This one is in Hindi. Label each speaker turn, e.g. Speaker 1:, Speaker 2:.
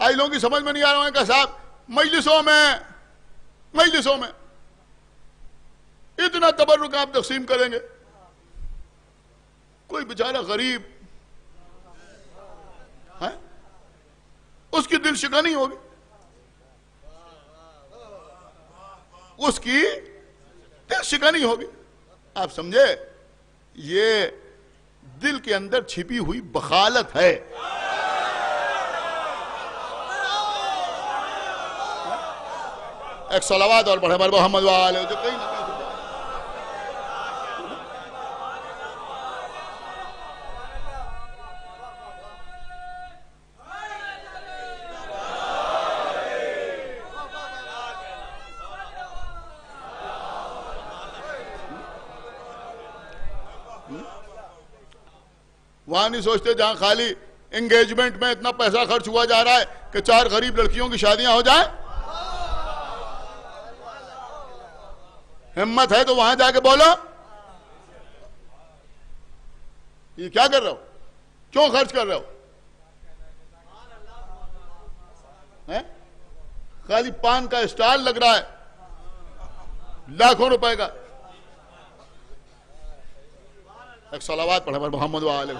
Speaker 1: आज लोगों की समझ में नहीं आ रहा है साहब, मजलिसों में मजलिसों में। इतना तबर्रुक आप तकसीम करेंगे। कोई बेचारा गरीब, है? उसकी दिल नहीं होगी। उसकी दिल शिका नहीं होगी। आप समझे, ये दिल के अंदर छिपी हुई बखालत है। एक सलावाद और बढ़े बढ़ मोहम्मद वाले, जो कहीं ना वहाँ नहीं सोचते जहाँ खाली एंगेजमेंट में इतना पैसा खर्च हुआ जा रहा है कि चार गरीब लड़कियों की शादियाँ हो जाए? हिम्मत है तो वहाँ जाके बोलो। ये क्या कर रहे हो? क्यों खर्च कर रहे हो? हैं? खाली पान का स्टॉल लग रहा है। लाखों रुपए का। एक सलावात पढ़े मोहम्मद वाले